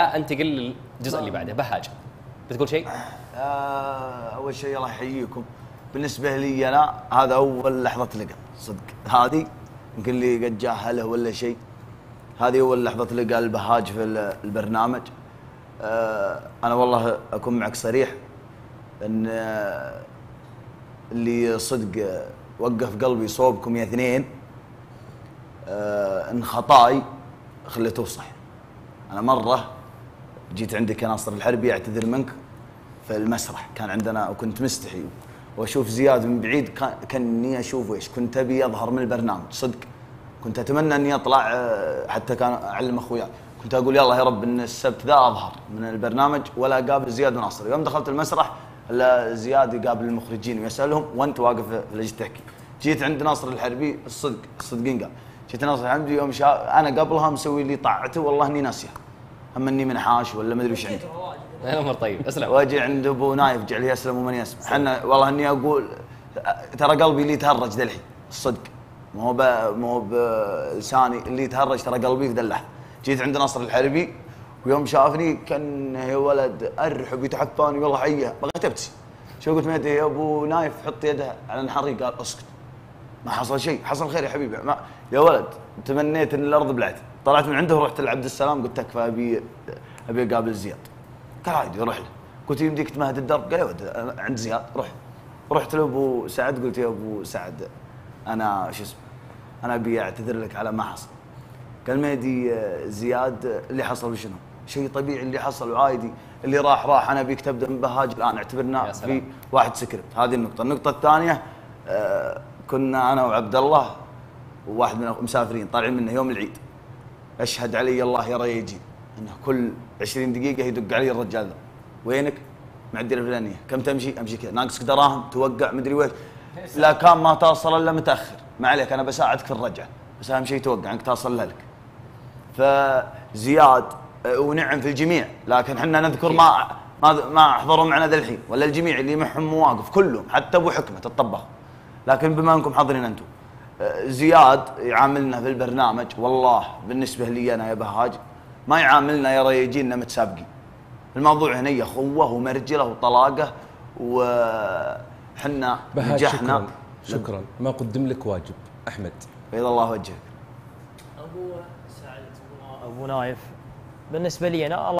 أنتقل للجزء اللي بعده. بهاج بتقول شيء؟ آه، أول شيء الله يحييكم. بالنسبة لي أنا هذا أول لحظة لقى صدق. هذه يمكن لي قد جاهله ولا شيء. هذه أول لحظة لقى البهاج في ال- البرنامج. آه، أنا والله أكون معك صريح إن آه، اللي صدق آه، وقف قلبي صوبكم يا اثنين آه، إن خطاي خليته صح. أنا مرة جيت عندك يا ناصر الحربي اعتذر منك في المسرح كان عندنا وكنت مستحي. وأشوف زياد من بعيد كان- كأني أشوف إيش كنت أبي أظهر من البرنامج صدق. كنت أتمنى إني أطلع آه، حتى كان أعلم اخوياي كنت أقول يلا يا رب إن السبت ذا أظهر من البرنامج ولا أقابل زياد وناصر. يوم دخلت المسرح الا زياد يقابل المخرجين ويسألهم وأنت واقف في لجنه التحكيم جيت عند ناصر الحربي الصدق الصدقين قال. جيت ناصر الحربي يوم شا... أنا قبلها مسوي لي طاعته والله إني ناسيه هم اني منحاش ولا ما أدري وش عندي الأمر طيب. أسلم. وأجي عند أبو نايف جعل يسلم ومن يسمع إحنا والله إني أقول ترى قلبي اللي يتهرج الحين الصدق. مو مو بلساني اللي يتهرج ترى قلبي في ذا جيت عند نصر الحربي ويوم شافني كأن يا ولد ارحب يتحفاني والله حيه. بغيت ابتسم شو قلت يا أبو نايف حط يده على نحري قال أسكت. ما حصل شيء. حصل خير يا حبيبي. ما يا ولد تمنيت إن الأرض بلعت. طلعت من عنده ورحت لعبد السلام قلت تكفى أبي أبي أقابل زياد. قال عادي روح له. قلت يمديك تمهد الدرب؟ قال يا ولد عند زياد روح. رحت لأبو سعد قلت يا أبو سعد أنا شو اسمه أنا أبي أعتذر لك على ما حصل. قال مهدي آه، زياد اللي حصل شنو؟ شيء طبيعي اللي حصل وعادي. اللي راح راح. أنا أبيك تبدأ من بهاج. الآن اعتبرنا يا سلام. في واحد سكريبت هذه النقطة، النقطة الثانية آه، كنا أنا وعبد الله وواحد من المسافرين طالعين منه يوم العيد. أشهد علي الله يا ريجي إنه كل 20 دقيقة يدق علي الرجال ذا. وينك؟ مع الديره الفلانية. كم تمشي؟ أمشي كذا. ناقصك دراهم توقع مدري وين. لا كان ما توصل إلا متأخر. ما عليك أنا بساعدك في الرجعة. بس أهم شيء توقع إنك توصل لك. فزياد آه، ونعم في الجميع. لكن إحنا نذكر ما ما ما حضروا معنا ذا الحين. ولا الجميع اللي معهم مواقف كلهم حتى أبو حكمة الطباخ لكن بما انكم حاضرين أنتم. آه، زياد يعاملنا في البرنامج والله بالنسبة لي أنا يا بهاج ما يعاملنا يا ريجينا متسابقين. الموضوع هنا أخوه ومرجله وطلاقه وحنا نجحنا. شكرا شكرا. ما قدم لك واجب أحمد. بيض الله وجهك. ابو سعد أبو نايف بالنسبة لي أنا الله